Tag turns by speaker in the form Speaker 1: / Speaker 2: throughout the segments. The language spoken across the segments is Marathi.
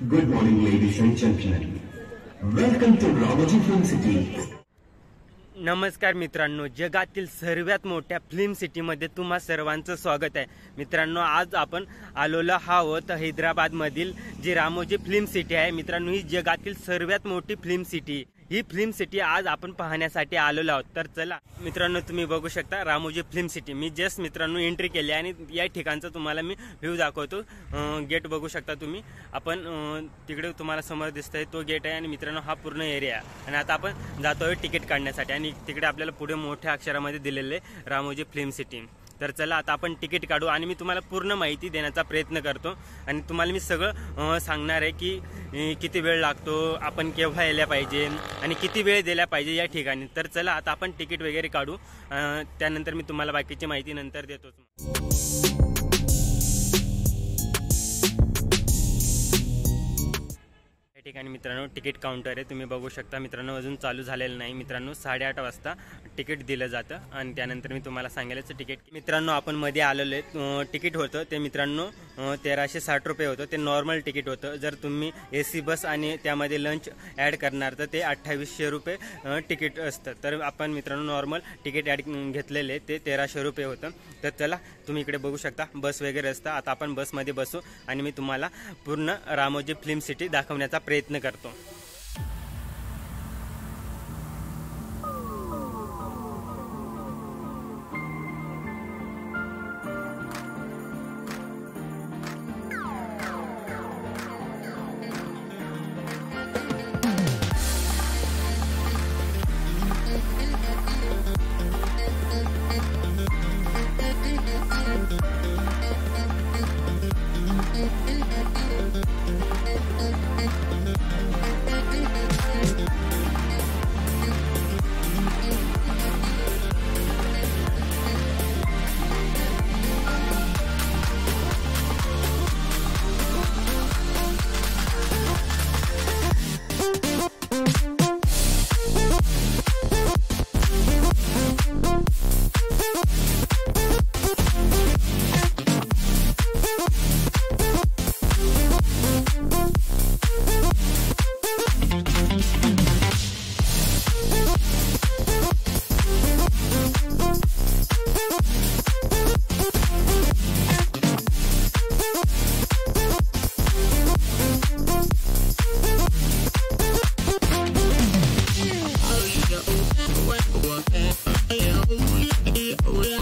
Speaker 1: Good morning, ladies and gentlemen. Welcome to Ramoji Film City.
Speaker 2: नमस्कार मित्रांनो जगातील सर्वात मोठ्या फिल्म सिटीमध्ये तुम्हा सर्वांचं स्वागत आहे मित्रांनो आज आपण आलोला आहोत हैदराबादमधील जी रामोजी फिल्म सिटी आहे मित्रांनो ही जगातील सर्वात मोठी फिल्म सिटी ही फिल्म सिटी आज आपण पाहण्यासाठी आलेलो आहोत. तर चला मित्रांनो तुम्ही बघू शकता रामोजी फिल्म सिटी. मी जस्ट मित्रांनो एंट्री केली आणि या ठिकाणचा तुम्हाला मी व्ह्यू दाखवतो. गेट बघू शकता तुम्ही. आपण तिकडे तुम्हाला समोर दिसतंय तो गेट आहे आणि मित्रांनो हा पूर्ण एरिया आहे. आणि आता आपण जातोय तिकीट काढण्यासाठी आणि तिकडे आपल्याला पुढे मोठ्या अक्षरामध्ये दिलेले आहे रामोजी फिल्म सिटी. तर चला आता आपण तिकीट काढू आणि मी तुम्हाला पूर्ण माहिती देण्याचा प्रयत्न करतो. आणि तुम्हाला मी सगळं सांगणार आहे की किती वेळ लागतो आपण केव्हा यायला पाहिजे आणि किती वेळ दिला पाहिजे या ठिकाणी. तर चला आता आपण तिकीट वगैरे काढू. त्यानंतर मी तुम्हाला बाकीची माहिती नंतर देतोच ठिकाणी मित्रांनो तिकीट काउंटर आहे. तुम्ही बघू शकता मित्रांनो अजून चालू झालेलं नाही. मित्रांनो साडेआठ वाजता तिकीट दिलं जातं. आणि त्यानंतर मी तुम्हाला सांगेलच तिकीट मित्रांनो आपण मध्ये आलेलो आहे. तिकीट होतं ते मित्रांनो तेराशे साठ रुपये होतं. ते नॉर्मल तिकीट होतं. जर तुम्ही ए सी बस आणि त्यामध्ये लंच ॲड करणार तर ते अठ्ठावीसशे रुपये तिकीट असतं. तर आपण मित्रांनो नॉर्मल तिकीट ॲड घेतलेले ते तेराशे रुपये होतं. तर चला तुम्ही इकडे बघू शकता बस वगैरे असतं. आता आपण बसमध्ये बसू आणि मी तुम्हाला पूर्ण रामोजी फिल्म सिटी दाखवण्याचा प्रयत्न प्रयत्न करतो.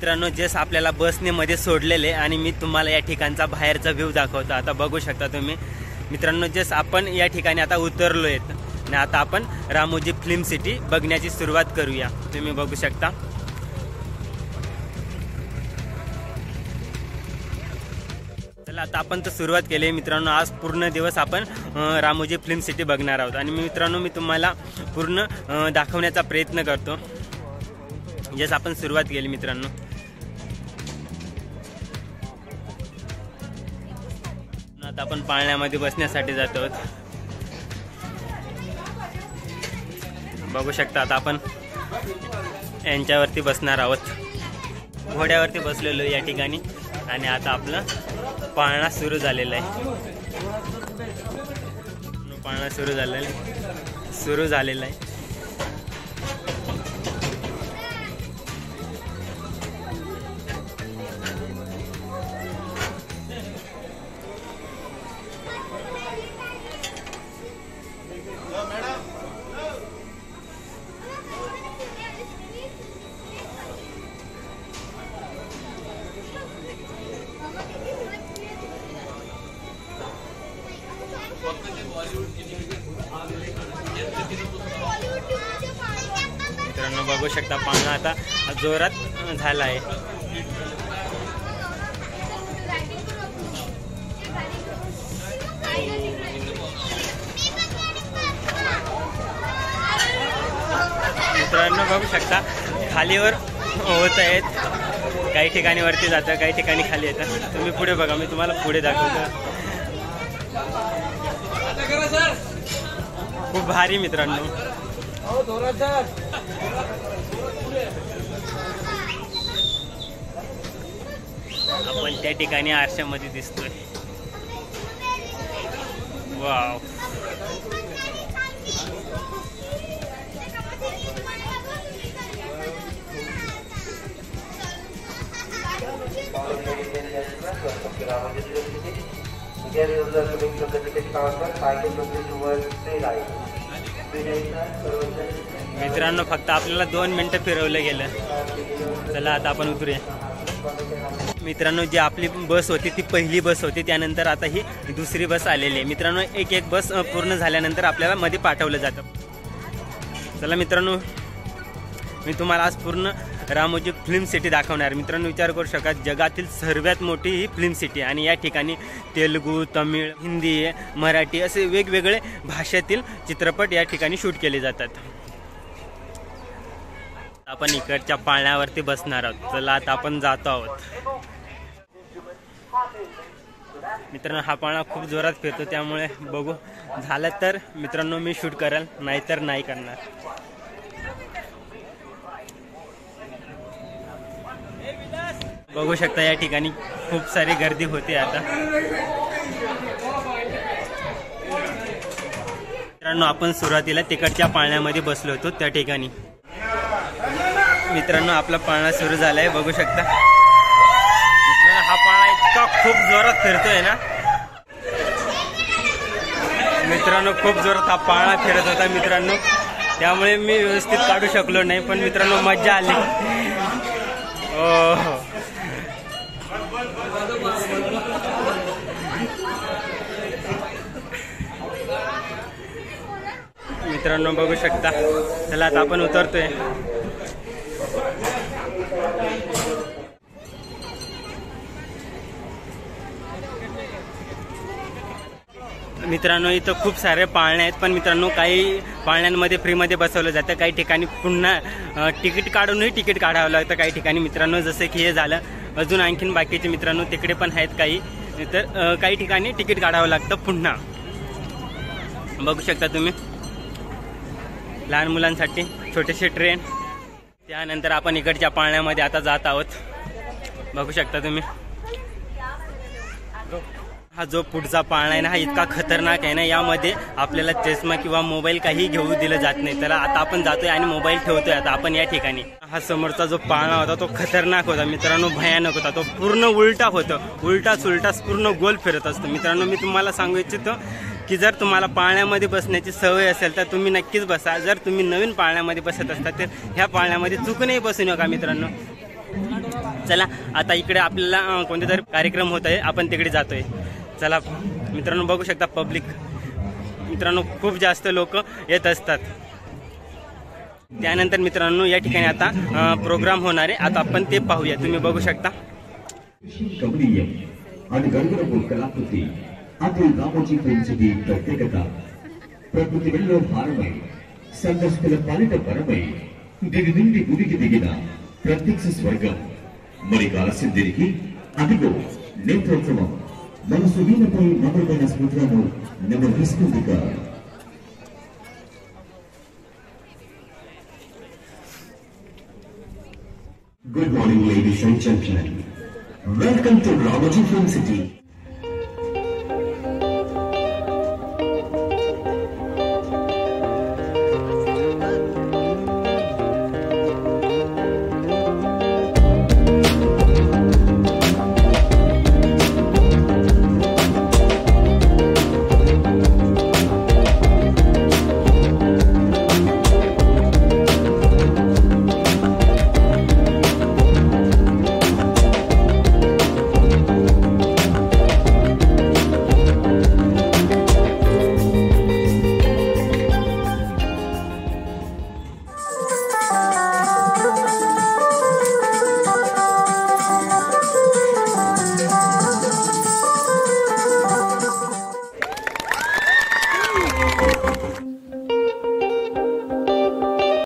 Speaker 2: मित्रांनो जस आपल्याला बसने मध्ये सोडलेले आणि मी तुम्हाला या ठिकाणचा बाहेरचा व्ह्यू दाखवतो. आता बघू शकता तुम्ही. मित्रांनो जस आपण या ठिकाणी आता उतरलो आहेत आणि आता आपण रामोजी फिल्म सिटी बघण्याची सुरुवात करूया. तुम्ही बघू शकता. चला आता आपण तर सुरुवात केली. आहे मित्रांनो आज पूर्ण दिवस आपण रामोजी फिल्म सिटी बघणार आहोत. आणि मित्रांनो मी तुम्हाला पूर्ण दाखवण्याचा प्रयत्न करतो. जस आपण सुरुवात केली मित्रांनो. आता आपण पाळण्यामध्ये बसण्यासाठी जातो आहोत. बघू शकता आता आपण यांच्यावरती बसणार आहोत. घोड्यावरती बसलेलो या ठिकाणी आणि आता आपलं पाळणा सुरू झालेला आहे. पाळणा सुरू झालेला आहे सुरू झालेला आहे. मित्रांनो बघू शकता पाहुणा आता जोरात झाला आहे मित्रांनो बघू शकता खालीवर होत आहेत. काही ठिकाणी वरती जातं काही ठिकाणी खाली येतं. तुम्ही पुढे बघा मी तुम्हाला पुढे दाखवतो. खूप भारी मित्रांनो. आपण त्या ठिकाणी आरशामध्ये दिसतोय. वाव. मित्रांनो फक्त आपल्याला दोन मिनटं फिरवलं गेलं. चला आता आपण उतरूया. मित्रांनो जी आपली बस होती ती पहिली बस होती. त्यानंतर आता ही दुसरी बस आलेली आहे. मित्रांनो एक एक बस पूर्ण झाल्यानंतर आपल्याला मध्ये पाठवलं जातं. चला मित्रांनो मी तुम्हाला आज पूर्ण रामोजी फिल्म सिटी दाखवणार. मित्रांनो विचार करू शकत जगातील सर्वात मोठी ही फिल्म सिटी आणि या ठिकाणी तेलुगू तमिळ हिंदी मराठी असे वेगवेगळे भाषेतील चित्रपट या ठिकाणी शूट केले जातात. आपण इकडच्या पाळण्यावरती बसणार आहोत. चला आता आपण जातो आहोत. मित्रांनो हा पाळणा खूप जोरात फिरतो त्यामुळे बघू. झालं तर मित्रांनो मी शूट करेल नाहीतर नाही करणार. बघू शकता या ठिकाणी खूप सारी गर्दी होते आता. मित्रांनो आपण सुरुवातीला तिकडच्या पाळण्यामध्ये बसलो होतो त्या ठिकाणी. मित्रांनो आपला पाळणा सुरू झालाय बघू शकता. मित्रांनो हा पाळणा इतका खूप जोरात फिरतोय ना. मित्रांनो खूप जोरात हा पाळणा फिरत होता मित्रांनो. त्यामुळे मी व्यवस्थित काढू शकलो नाही पण मित्रांनो मज्जा आली. हो मित्रांनो बघू शकता. चला आता आपण उतरतोय. मित्रांनो इथं खूप सारे पाळणे आहेत पण मित्रांनो काही पाळण्यांमध्ये फ्रीमध्ये बसवलं जातं. काही ठिकाणी पुन्हा तिकीट काढूनही तिकीट काढावं लागतं काही ठिकाणी. मित्रांनो जसं की हे झालं. अजून आणखीन बाकीचे मित्रांनो तिकडे पण आहेत काही. तर काही ठिकाणी तिकीट काढावं लागतं पुन्हा. बघू शकता तुम्ही. लहान मुलांसाठी छोटेसे ट्रेन. त्यानंतर आपण इकडच्या पाळण्यामध्ये आता जात आहोत. बघू शकता तुम्ही. हा जो पुढचा पाळणा आहे ना हा इतका खतरनाक आहे ना यामध्ये आपल्याला चष्मा किंवा मोबाईल काही घेऊ दिलं जात नाही. त्याला आता आपण जातोय आणि मोबाईल ठेवतोय आता आपण या ठिकाणी. हा समोरचा जो पाळणा होता तो खतरनाक होता. मित्रांनो भयानक होता. तो पूर्ण उलटा होतो. उलटा सुलटा पूर्ण गोल फिरत असतो. मित्रांनो मी तुम्हाला सांगू इच्छितो की जर तुम्हाला पाळण्यामध्ये बसण्याची सवय असेल तर तुम्ही नक्कीच बसा. जर तुम्ही नवीन पाळण्यामध्ये बसत असता तर ह्या पाळण्यामध्ये चुकूनही बसू नका मित्रांनो. चला आता इकडे आपल्याला कोणते तरी कार्यक्रम होत आहे. आपण तिकडे जातोय. चला मित्रांनो बघू शकता पब्लिक. मित्रांनो खूप जास्त लोक येत असतात. त्यानंतर मित्रांनो या ठिकाणी आता प्रोग्राम होणार आहे. आता आपण ते पाहूया. तुम्ही बघू शकता.
Speaker 1: आणि అది గడుగునకు రామోజీ ఫిల్మ్ ప్రత్యేకత. ప్రకృతి వెళ్ళలో భారమై సందర్శకుల పాలిట పరమై దీని నుండి గుడికి దిగిన ప్రత్యక్ష స్వర్గం. మరి ఆలస్యం దీనికి? అదిగో నేత్రోత్సవం మనసు వీణపై నమ్మకమైన స్మృతులను నెమరిస్తుందిక Good morning, ladies and gentlemen. Welcome to Ramoji Film City.